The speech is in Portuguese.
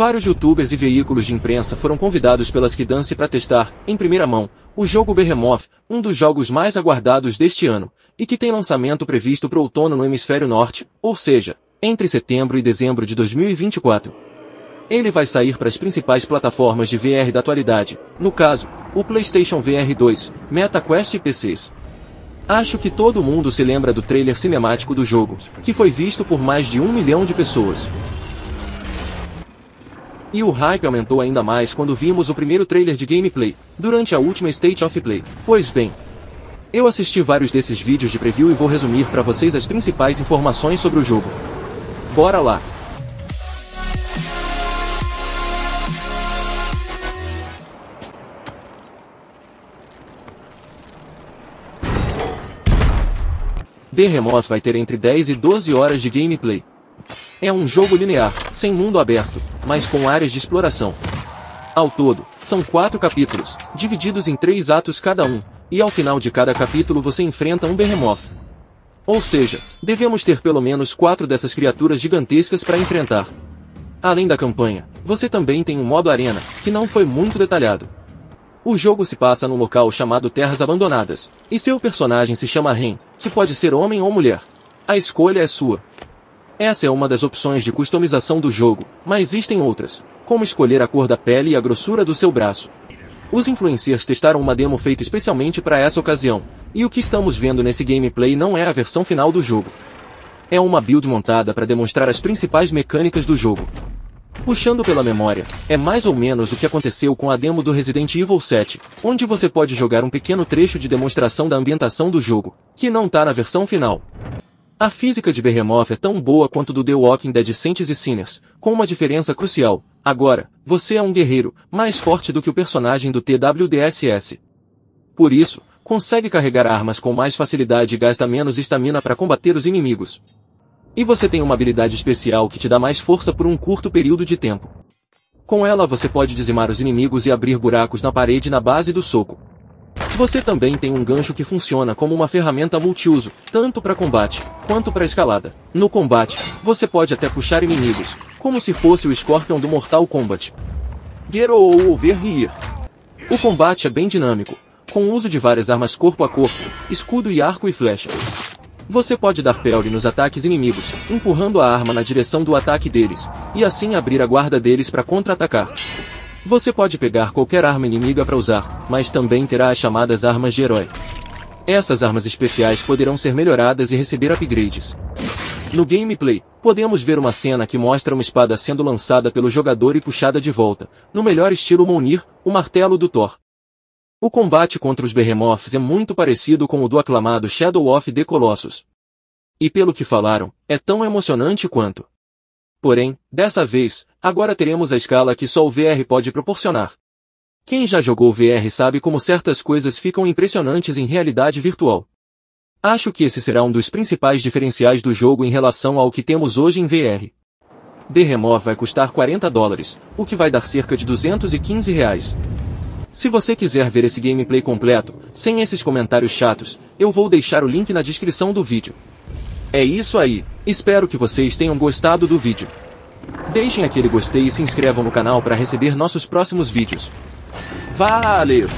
Vários youtubers e veículos de imprensa foram convidados pela Skidance para testar, em primeira mão, o jogo Behemoth, um dos jogos mais aguardados deste ano, e que tem lançamento previsto para outono no hemisfério norte, ou seja, entre setembro e dezembro de 2024. Ele vai sair para as principais plataformas de VR da atualidade, no caso, o PlayStation VR 2, MetaQuest e PCs. Acho que todo mundo se lembra do trailer cinemático do jogo, que foi visto por mais de um milhão de pessoas. E o hype aumentou ainda mais quando vimos o primeiro trailer de gameplay, durante a última State of Play. Pois bem, eu assisti vários desses vídeos de preview e vou resumir para vocês as principais informações sobre o jogo. Bora lá! The Remote vai ter entre 10 e 12 horas de gameplay, é um jogo linear, sem mundo aberto, mas com áreas de exploração. Ao todo, são quatro capítulos, divididos em três atos cada um, e ao final de cada capítulo você enfrenta um Behemoth. Ou seja, devemos ter pelo menos quatro dessas criaturas gigantescas para enfrentar. Além da campanha, você também tem um modo arena, que não foi muito detalhado. O jogo se passa num local chamado Terras Abandonadas, e seu personagem se chama Ren, que pode ser homem ou mulher. A escolha é sua. Essa é uma das opções de customização do jogo, mas existem outras, como escolher a cor da pele e a grossura do seu braço. Os influencers testaram uma demo feita especialmente para essa ocasião, e o que estamos vendo nesse gameplay não é a versão final do jogo. É uma build montada para demonstrar as principais mecânicas do jogo. Puxando pela memória, é mais ou menos o que aconteceu com a demo do Resident Evil 7, onde você pode jogar um pequeno trecho de demonstração da ambientação do jogo, que não tá na versão final. A física de Behemoth é tão boa quanto do The Walking Dead Saints e Sinners, com uma diferença crucial. Agora, você é um guerreiro, mais forte do que o personagem do TWDSS. Por isso, consegue carregar armas com mais facilidade e gasta menos estamina para combater os inimigos. E você tem uma habilidade especial que te dá mais força por um curto período de tempo. Com ela você pode dizimar os inimigos e abrir buracos na parede na base do soco. Você também tem um gancho que funciona como uma ferramenta multiuso, tanto para combate, quanto para escalada. No combate, você pode até puxar inimigos, como se fosse o Scorpion do Mortal Kombat. Get ou over here. O combate é bem dinâmico, com o uso de várias armas corpo a corpo, escudo e arco e flecha. Você pode dar parry nos ataques inimigos, empurrando a arma na direção do ataque deles, e assim abrir a guarda deles para contra-atacar. Você pode pegar qualquer arma inimiga para usar, mas também terá as chamadas armas de herói. Essas armas especiais poderão ser melhoradas e receber upgrades. No gameplay, podemos ver uma cena que mostra uma espada sendo lançada pelo jogador e puxada de volta, no melhor estilo Mjolnir, o martelo do Thor. O combate contra os Behemoths é muito parecido com o do aclamado Shadow of the Colossus. E pelo que falaram, é tão emocionante quanto. Porém, dessa vez, agora teremos a escala que só o VR pode proporcionar. Quem já jogou VR sabe como certas coisas ficam impressionantes em realidade virtual. Acho que esse será um dos principais diferenciais do jogo em relação ao que temos hoje em VR. The Remove vai custar 40 dólares, o que vai dar cerca de 215 reais. Se você quiser ver esse gameplay completo, sem esses comentários chatos, eu vou deixar o link na descrição do vídeo. É isso aí, espero que vocês tenham gostado do vídeo. Deixem aquele gostei e se inscrevam no canal para receber nossos próximos vídeos. Valeu!